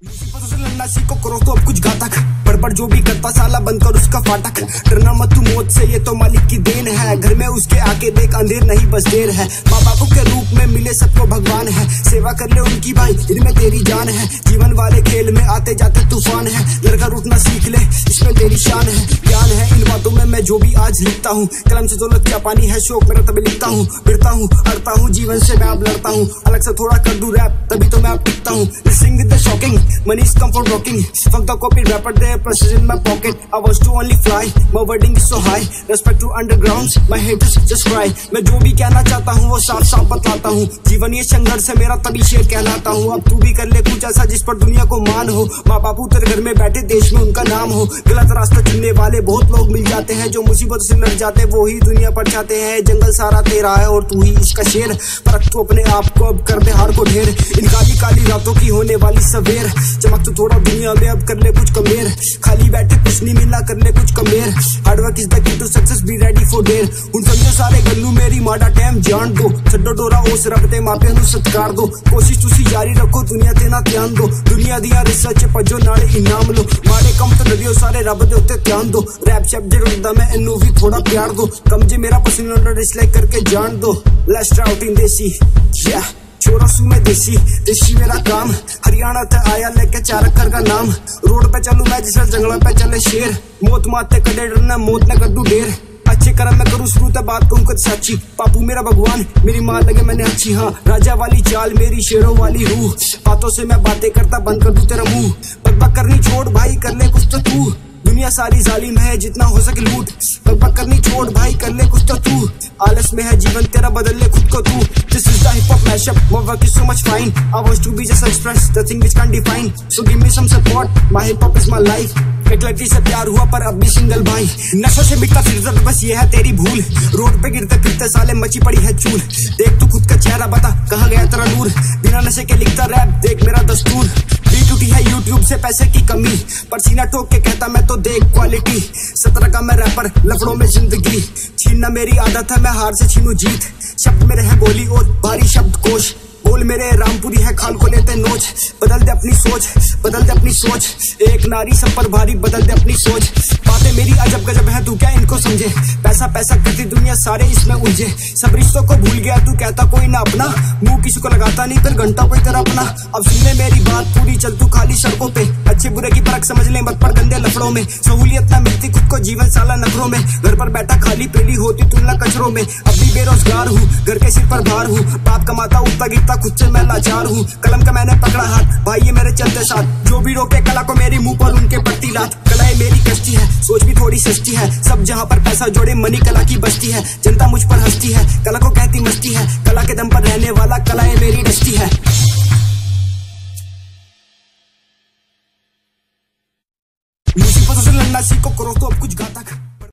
सीखो करो तो अब कुछ घातक बड़बड़ जो भी करता साला बंद कर उसका फाटक। डरना मत तू मौत से ये तो मालिक की देन है, घर में उसके आके देख अंधेर नहीं बस देर है। माँ बापू के रूप में मिले सबको भगवान है, सेवा कर ले उनकी भाई इनमें तेरी जान है। जीवन वाले खेल में आते जाते तूफ़ान है, लड़का उठना सीख ले, इसमें तेरी शान है। में जो भी आज लिखता हूँ कलम से दौलत क्या पानी है शोक मेरा तभी लिखता हूँ फिरता हूँ अड़ता हूँ जीवन से मैं अब लड़ता हूँ अलग से थोड़ा कर दू रैप तभी तो मैं अब टिकता हूँ sing the shocking for rocking. Fuck the copy rapper, there precision in my pocket. I was to only fly. My wording is so high. Respect to undergrounds. My haters just cry. मैं जो भी कहना चाहता हूँ वो साफ़ साफ़ बतलाता हूँ जीवन ये संघर्ष है मेरा तभी शेर कहलाता हूँ अब तू भी कर ले कुछ ऐसा जिस पर दुनिया को मान हो माँ बापू तेरे घर में बैठे देश में उनका नाम हो गलत रास्ता चुनने वाले बहुत लोग मिल जाते हैं हैं, जो मुसीबत से लग जाते वो ही दुनिया पर जाते हैं। जंगल सारा तेरा है और तू ही इसका शेर। पर तू अपने आप को अब कर दे हार को ढेर। इन काली काली रातों की होने वाली सवेर। चमक तो थोड़ा दुनिया में अब कर ले कुछ कमेर। खाली बैठे कुछ नहीं मिला, कर ले कुछ कमेर। Hard work is the key to success be ready for there उन समझो सारे गल्लू मेरी माडा टैप ਜਾਣ ਦੋ ਛੱਡੋ ਡੋਰਾ ਉਸ ਰੱਬ ਤੇ ਮਾਪਿਆਂ ਨੂੰ ਸਤਿਕਾਰ ਦੋ ਕੋਸ਼ਿਸ਼ ਤੁਸੀਂ ਜਾਰੀ ਰੱਖੋ ਦੁਨੀਆ ਤੇ ਨਾ ਧਿਆਨ ਦੋ ਦੁਨੀਆ ਦੀਆਂ ਰਿਸਾਂ ਚ ਭੱਜੋ ਨਾਲੇ ਇਨਾਮ ਲੋ ਮਾੜੇ ਕੰਮ ਤੋਂ ਡਰਿਓ ਸਾਰੇ ਰੱਬ ਦੇ ਉੱਤੇ ਧਿਆਨ ਦੋ ਰੈਪ ਸ਼ਬਦ ਜਿਹੜਾ ਮੈਂ ਇਹਨੂੰ ਵੀ ਥੋੜਾ ਪਿਆਰ ਦੋ ਕਮ ਜੇ ਮੇਰਾ ਪਸੰਦ ਡਿਸਲਾਈਕ ਕਰਕੇ ਜਾਣ ਦੋ ਲੈਟਸ ਆਊਟ ਇਨ ਦੇਸੀ ਯਾ छोरा सू में देसी देसी मेरा काम हरियाणा ते आया लेके चार अक्कर का नाम रोड पे चलू मैं जिस जंगलों पे चले शेर मौत माते कड़े डरना मौत न कर दू कर्म मैं करूँ शुरू तक बात कहूँ कुछ सच्ची पापू मेरा भगवान, मेरी माँ लगे मैंने अच्छी हाँ। राजा वाली चाल मेरी शेरों वाली रूह बातों से मैं बातें करता, बंद कर दू तेरा मुँह। बकबक करनी छोड़, भाई, कर ले कुछ तो तू। दुनिया सारी जालिम है, जितना हो सके लूट। बकबक करनी छोड़, भाई, कर ले कुछ तो तू। आलस में है जीवन, तेरा बदल ले खुद को तू। This is the hip hop mashup my work is so much fine I was to be just express, the thing which can't define so give me some support, my hip hop is my life एक लड़की से प्यार हुआ, पर अब भी single भाई। नशों से बिकता फिर बस ये है तेरी भूल। रोड पे गिरते फिरते साले मची पड़ी है चूल। देख तू खुद का चेहरा बता, कहाँ गया तेरा नूर? बिना नशे के लिखता रैप देख मेरा दस्तूर। टूटी है यूट्यूब से पैसे की कमी। पर सीना ठोक के कहता, मैं तो देख क्वालिटी सत्रह का मैं रैपर लफड़ों में ज़िंदगी। छीनना मेरी आदत है, मैं हार से छीनू जीत। शब्द मेरे है बोली और भारी शब्द कोश। बोल मेरे रामपुरी है खाल को लेते नोच। बदल दे अपनी सोच, बदल दे अपनी सोच। एक नारी सब पर भारी, बदल दे अपनी सोच। बातें मेरी अजब गजब है, तू क्या इनको समझे? पैसा पैसा करती दुनिया सारे इसमें उलझे। सब रिश्तों को भूल गया, तू कहता कोई ना अपना। मुँह किसी को लगाता नहीं, फिर घंटा कोई तेरा अपना। अब सुन ले मेरी बात पूरी, चल तू खाली सड़कों पे। अच्छे बुरे की परख समझ ले, मत पर गंदे लफड़ों में। सहूलियत ना मिलती खुद को, जीवन साला नखरों में। घर पर बैठा खाली पेली होती तुलना कचरों में। अब भी बेरोजगार हूँ, घर के सिर पर भार हूँ। बाप कमाता, उठता, गिरता खुद से मैं लाचार हूँ कलम का मैंने पकड़ा हाथ। भाई, ये मेरे चलते साथ। जो भी रोके कला को मेरी मुँह पर उनके पड़ती लात कलाए मेरी कश्ती है। सोच भी थोड़ी सस्ती है। सब जहाँ पर पैसा जोड़े, मनी कला की बस्ती है। जनता मुझ पर हंसती है। कला को कहती मस्ती है। कला के दम पर रहने वाला कलाए मेरी डस्ती है। मुसीबतों से लड़ना करो तो अब कुछ घातक